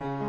you